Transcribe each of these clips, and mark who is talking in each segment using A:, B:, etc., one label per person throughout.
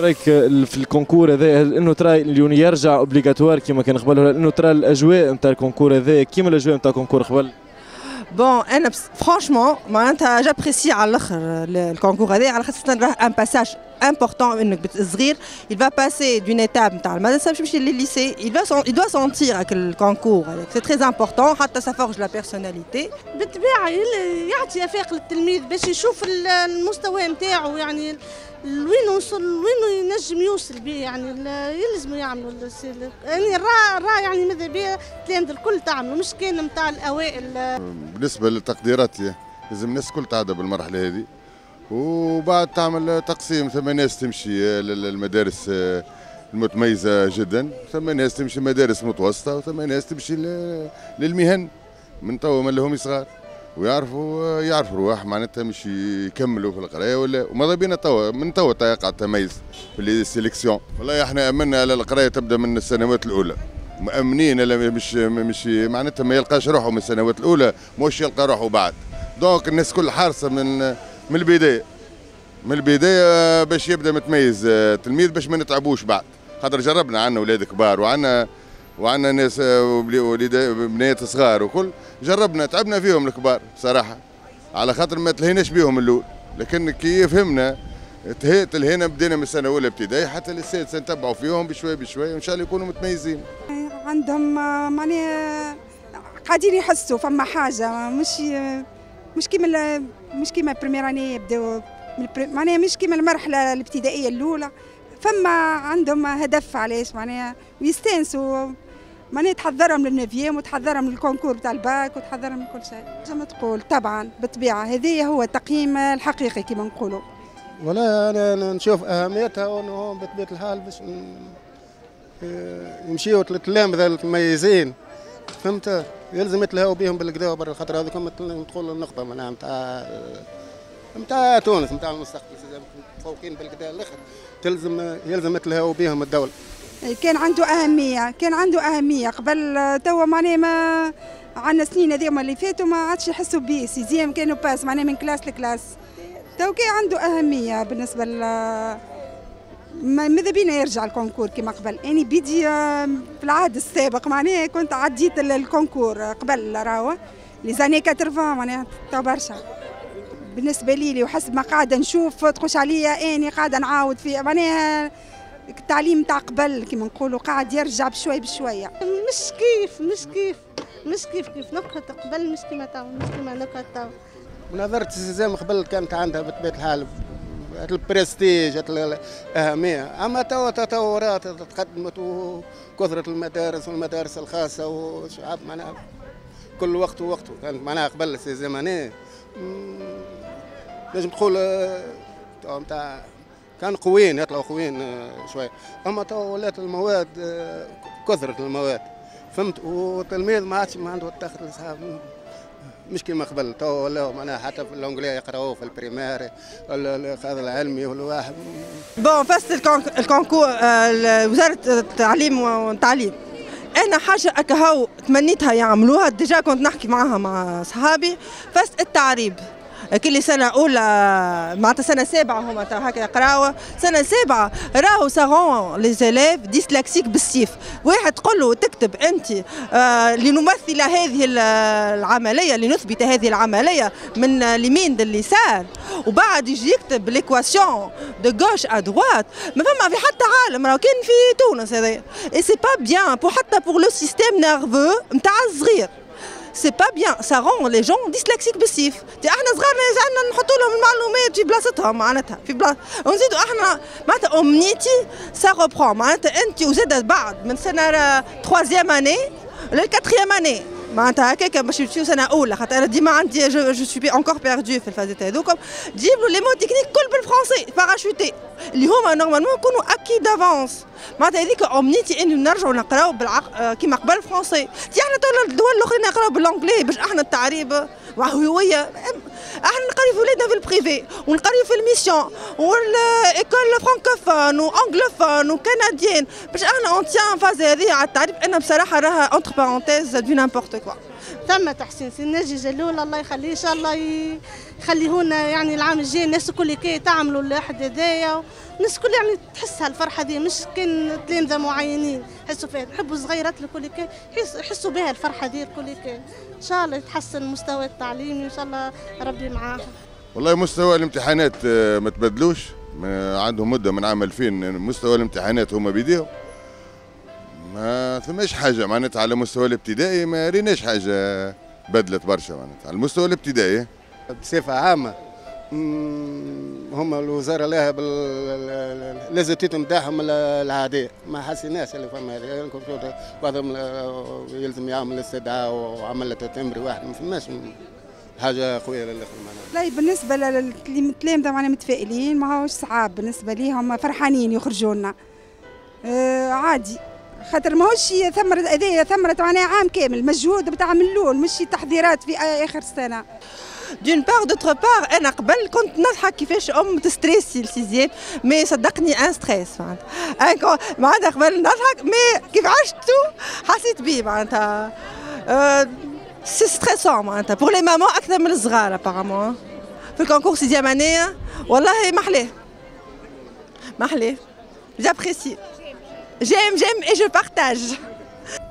A: رايك في ال concours هذا إنه ترى اللي يرجع obligatoire كما كان قبل؟ إنه ترى الأجواء نتاع ال concours هذا كيما الأجواء نتاع ال concours قبل؟
B: bon أنا franchement معناتها j'apprécie على الأخر ال concours هذا. على خاطر راه un passage important إنك صغير il va passer d'une étape نتاع المدرسة باش يمشي لل lycée. Il va il هاك ال concours هذاك. c'est très important حتى ça forge la personnalité.
C: بالطبيعة يعطي أفاق للتلميذ باش يشوف المستوى نتاعو يعني لوين وصل لوين ينجم يوصل به يعني؟ يلزم يعملوا يعني الرا الرا يعني ماذا بيا التلامذة الكل تعملوا مش كان نتاع الأوائل.
D: بالنسبة لتقديراتي لازم الناس الكل تعدى بالمرحلة هذه. وبعد تعمل تقسيم ثم ناس تمشي للمدارس المتميزة جدا ثم ناس تمشي مدارس متوسطة وثم ناس تمشي للمهن من توا من لهم صغار. ويعرفوا يعرفوا رواح معناتها مش يكملوا في القراية ولا وماذا بينا توا؟ من توا يقع التميز في ال sélection والله إحنا آمنا على القراية تبدأ من السنوات الأولى. مأمنين مش مش معناتها ما يلقاش روحه من السنوات الأولى مش يلقى روحه بعد. donc الناس كل حارسة من من البداية. من البداية باش يبدأ متميز تلميذ باش ما نتعبوش بعد. خاطر جربنا عندنا أولاد كبار وعندنا وعندنا ناس وليد بنات صغار وكل. جربنا تعبنا فيهم الكبار بصراحه على خاطر ما تلهيناش بيهم الأول. لكن كي فهمنا تلهينا بدينا من السنة الأولى ابتدائي حتى للسادسه نتبعوا فيهم بشوي بشوي وإن شاء الله يكونوا متميزين.
E: عندهم معناها قاعدين يحسوا فما حاجة. مش مش كيما مش كيما بريمير أني يبداو معناها مش كيما المرحلة الابتدائية الأولى. فما عندهم هدف علاش؟ معناها ويستانسوا. ماني تحضرهم لل neuvième وتحضرهم لل concours بتاع الباك وتحضرهم لكل شيء. زي ما تقول طبعا بالطبيعة. هذه هو التقييم الحقيقي كما نقولوا.
F: ولا أنا نشوف أهميتها وإنه بطبيعه الحال باش يمشيوا التلامذه المميزين فهمت؟ يلزم يتلهوا بهم بالكدا برا خاطر هذوك ندخل النقطة معناها نتاع نتاع تونس نتاع المستقبل فوقين بالكدا الآخر. تلزم يلزم يتلهوا بهم الدولة.
E: كان عنده أهمية كان عنده أهمية قبل توا معناها ما عندنا سنين هذيما اللي فاتوا ما عادش يحسوا بيه. sixième كانوا passe معناها من classe ل classe. تو كان عنده أهمية بالنسبة ل ماذا بينا يرجع ال concours كما قبل؟ اني بيدي في العهد السابق معناها كنت عديت ال concours قبل راهو. لي زاني 80 معناها. تو برشا. بالنسبة لي وحسب ما قاعدة نشوف تخش عليا أني قاعدة نعاود في معناها التعليم تاع قبل كما نقولوا قاعد يرجع بشوي بشويه
C: مش كيف مش كيف مش كيف كيف نقطة قبل مش كيما تو مش كيما نقطة تو
F: مناظرة السيزام قبل كانت عندها بطبيعة الحال البرستيج الأهمية أما توا تطورات تقدمت وكثرة المدارس والمدارس الخاصة وشعب معناها كل وقت ووقته كانت معناها قبل السيزامانية نجم تقول نتاع كان قويين يطلعوا قويين شوي. أما تو ولات المواد كثرت المواد. فهمت؟ والتلميذ ما عادش ما عنده تاخذ مش كما قبل. تو ولا معناها حتى في الانجليه يقراوه في البريمير هذا العلمي والواحد.
B: بون فاست الكونكور وزارة التعليم والتعليم. أنا حاجة أكهو تمنيتها يعملوها. déjà كنت نحكي معاها مع صحابي. فازة التعريب. كل سنة أولى معناتها سنة سابعة هما هكا يقراوا سنة سابعة راهو ça rend les élèves dyslexiques بالسيف. واحد تقول له تكتب أنت آه لنمثل هذه العملية لنثبت هذه العملية من اليمين لليسار وبعد يجي يكتب l'équation de gauche à droite ما فما في حتى عالم راهو كان في تونس هذا. اي سي با بيان حتى بور لو سيستيم نيرفو نتاع الصغير. سي با بيان سا رون لي جون ديسلكسيك بالسيف تي إحنا صغارنا جعلنا نحطوا لهم المعلومات في بلاصتهم معناتها في بلاصه ونزيدوا إحنا معناتها امنيتي سا روبرون معناتها انت وزاد بعد من سنه تخوازيام اني للكاتريام اني معناتها هكاك باش يمشيو سنة أولى خاطر أنا ديما عندي جو سوي انكور بيردو في الفازات هذوكم جيب له les mots techniques كل بالفرونسي parachutés اللي هما normalement يكونوا acquis d'avance معناتها هذيك امنيتي انه نرجعوا نقراو بالعق... كيما قبل فرونسي تي إحنا تو الدول الأخرين يقراو بالانجلي باش أحنا التعريب. وهويه إحنا ونقريو في ولادنا في ال privé ونقريو في ال missions وال école francophone و anglophone وكنديين باش إحنا on tient فازة هذه على التعريب أنا بصراحة راها entre parenthèses du n'importe quoi
C: ثم تحسين سي الناجي جلول الله يخليه إن شاء الله يخليهونا يعني العام الجاي الناس الكل كي تعملوا الواحد هذايا الناس الكل يعني تحس هالفرحه دي مش كان تلامذه معينين يحسوا فيها نحبوا صغيرات الكل كي يحسوا بها الفرحة دي الكل كي إن شاء الله يتحسن المستوى التعليمي إن شاء الله ربي معاهم.
D: والله مستوى الامتحانات آه، ما تبدلوش. عندهم مدة من عام 2000 مستوى الامتحانات هما بيديهم. ما فماش حاجة معناتها على مستوى الابتدائي ما ريناش حاجة بدلت برشا معناتها. على المستوى الابتدائي
F: بصفة عامة. هم الوزارة لها باللازمتيت نتاعهم العادية. ما حسيناش اللي فما بعضهم يلزم يعمل استدعاء وعمل تمري واحد. ما فماش حاجة قوية للاخر
E: لا بالنسبة للتلامذه معنا متفائلين ما هوش صعاب. بالنسبة ليهم فرحانين يخرجوا لنا. آه عادي. خاطر ماهوش ثمرة هذه ثمرة معناها عام كامل مجهود بتاع من الأول مش تحضيرات في آخر السنة.
B: دون بار دوتر بار أنا قبل كنت نضحك كيفاش ام تستريسي السيزيام مي صدقني ان ستريس معناتها معناتها قبل نضحك مي كيف عشتو حسيت بيه معناتها سي ستريسون معناتها بور لي مامون أكثر من الصغار ابارامون في الكونكور سيزيام اني والله محلاه محلاه جابريسي جيم جيم اي جو بارتاج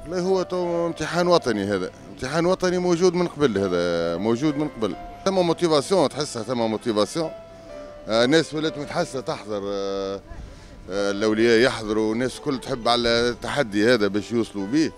D: والله هو امتحان وطني هذا امتحان وطني موجود من قبل هذا موجود من قبل. ثم موتيفاسيون تحسها ثم موتيفاسيون الناس ولات متحسة تحضر آه، آه، الأولياء يحضروا الناس الكل تحب على التحدي هذا باش يوصلوا به.